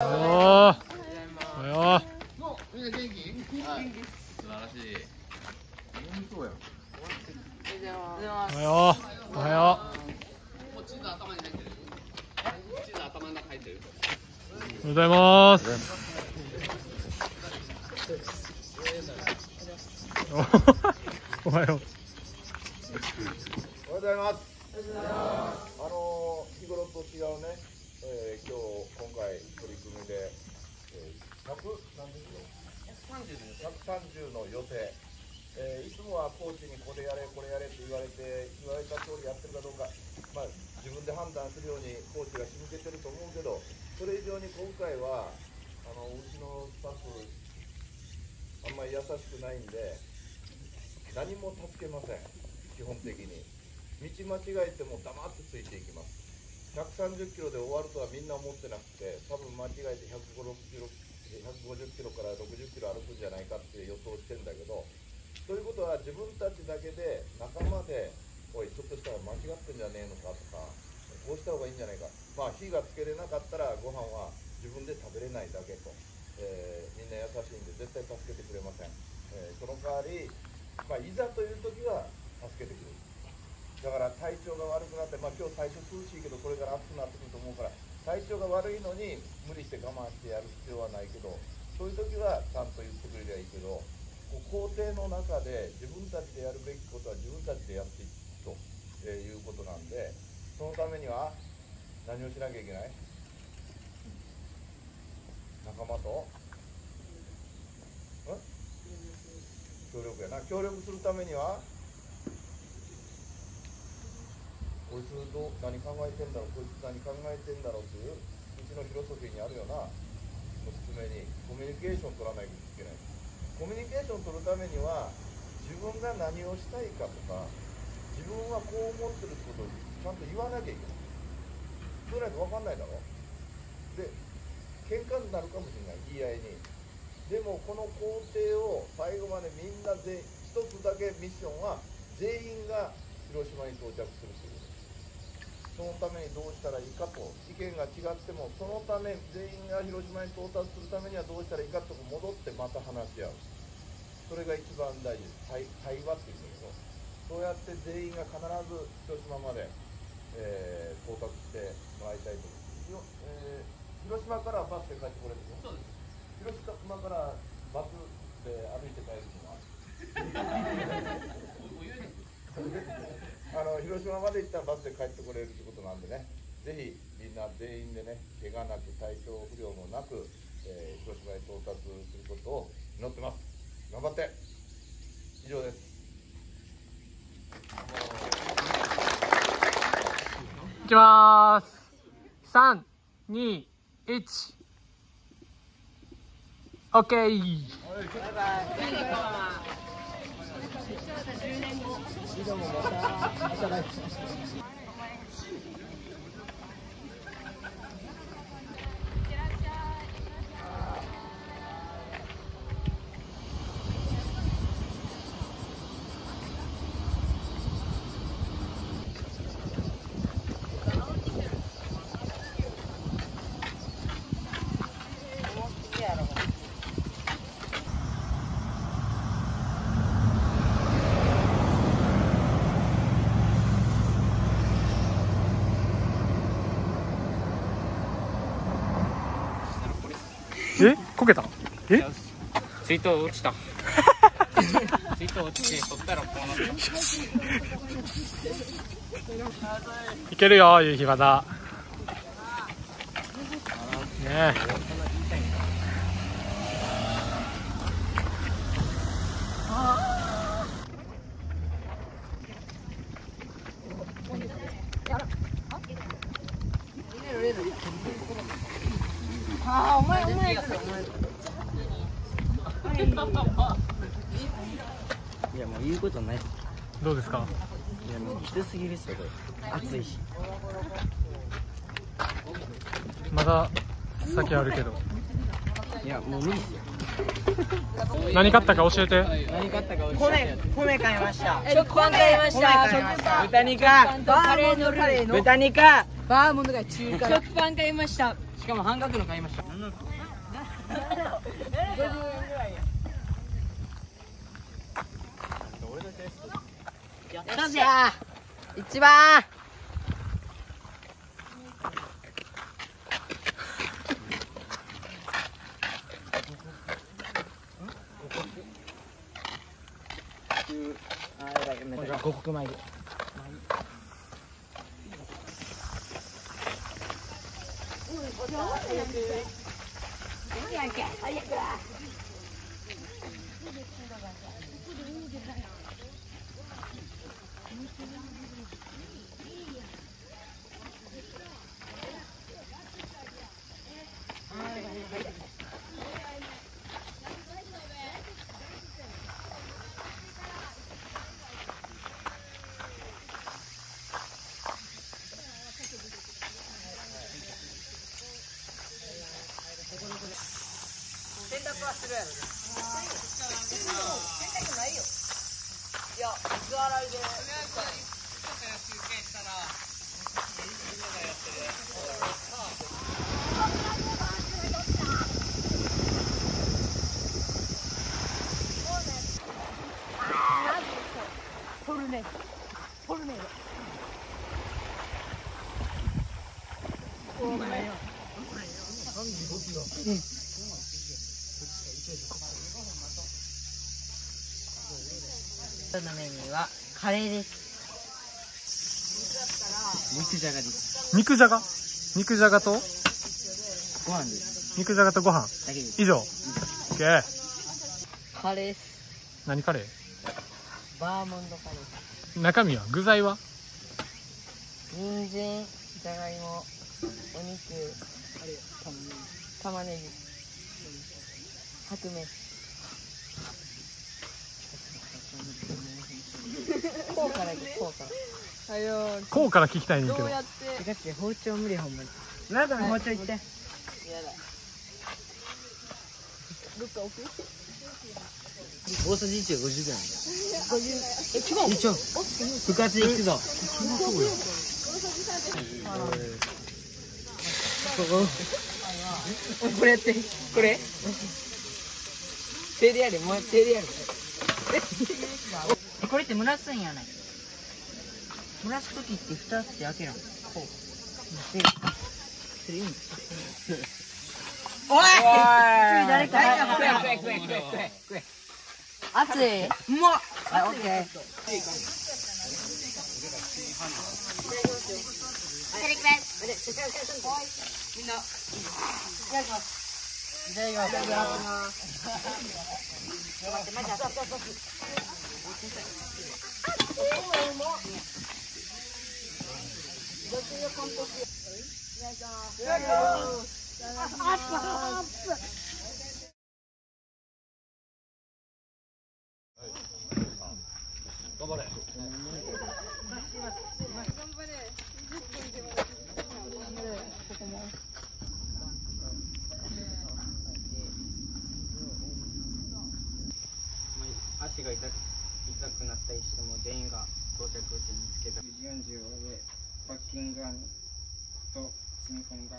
おはよみんな元気素晴らしいそうおはようおはよう地図頭に入ってる地図頭の中入ってるうおはようございますおはようおはようございます。あの日頃と違うね、えー、今日今回取り組みで、えー、100何ですよ。130の予定。えーいつもはコーチにこれやれこれやれって言われて言われた通りやってるかどうか、まあ、自分で判断するようにコーチが仕向けてると思うけどそれ以上に今回はあのうちのスタッフあんまり優しくないんで何も助けません基本的に道間違えても黙ってついていきます130キロで終わるとはみんな思ってなくて多分間違えて150キロ150キロから60キロ歩くんじゃないかって予想してんだけどということは自分たちだけで仲間でおいちょっとしたら間違ってんじゃねえのかとかこうした方がいいんじゃないか。まあ火がつけれなかったらご飯は自分で食べれないだけと、えーみんな優しいんで絶対助けてくれません、えーその代わり、まあ、いざという時は助けてくれる。だから体調が悪くなって、まあ、今日最初涼しいけどこれから暑くなってくると思うから体調が悪いのに無理して我慢してやる必要はないけどそういう時はちゃんと言ってくれりゃいいけどこう工程の中で自分たちでやるべきことは自分たちでやっていくとえいうことなんでそのためには何をしなきゃいけない？仲間と？協力やな。協力するためにはこいつど何考えてんだろうこいつ何考えてんだろうっていううちのフィロソフィーにあるような娘にコミュニケーション取らないといけない。コミュニケーション取るためには自分が何をしたいかとか自分はこう思ってるってことをちゃんと言わなきゃいけない。そうないと分かんないだろ。で喧嘩になるかもしれない言い合いに。でもこの工程を最後までみんなで一つだけミッションは全員が広島に到着するということ。そのためにどうしたらいいかと意見が違ってもそのため全員が広島に到達するためにはどうしたらいいかと戻ってまた話し合う。それが一番大事対対話っていうんだけどそうやって全員が必ず広島まで、えー到達してもらいたいと思います、えー広島からバスで帰ってこれるの？そうです広島からバスで歩いて帰るのはおお湯ですあの広島まで行ったらバスで帰ってこれるってことなんでね。ぜひみんな全員でね怪我なく体調不良もなく、えー広島に到達することを祈ってます。頑張って。以上です。いきまーす三二一オッケーえこけたえ？ツイート落ちた。ツイート落ちて取ったらこうなっていけるよ夕日まだ。ねいやもう言うことないどうですか？いやもうきつすぎるっすよこれ。暑いし。まだ先あるけどいやもう無理っすよ何買ったか教えて。何買ったか教えて。米買いました。食パン買いました。米買いました。食パン豚肉とカレーの。豚肉バーモントが中華。食パン買いました。しかも半額の買いました。よっしゃー一番。あやばい。やめて五穀米で哎呀，个！哎呀个！や水洗いで今日のメニューはカレーです。肉じゃがです。肉じゃが？肉じゃがと？ご飯です。肉じゃがとご飯？だけです。以上。オッケー。カレーです。何カレバーモンドカレー。ー中身は？具材は？人参じゃがいもお肉玉ねぎ白米こうからこうから。はよこうから聞きたいねんけど。だって？包丁無理ほんまになだ包丁いってやだどっか置く大さじ1は50ぐらい50え違う。一応部活で。行くぞこれやって。これ。手でやるもう手でやるえこれって蒸らすんやない。蒸らす時って蓋って開けるのこう。でそれい。い。んおい。誰か食え食え食え食え食え食え熱い。うまっはい。オッケーい。ただきますい。ただきますい。ただきます頑張れ足が痛く痛くなったりしても全員が到着地につけた9時45でバッキング案と積み込んだ